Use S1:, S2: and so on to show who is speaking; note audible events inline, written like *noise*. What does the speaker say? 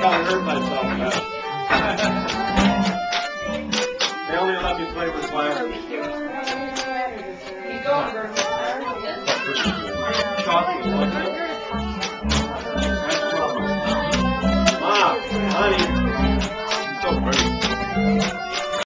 S1: probably hurt myself, but. *laughs* they only let me play with my. Mom, ah, honey.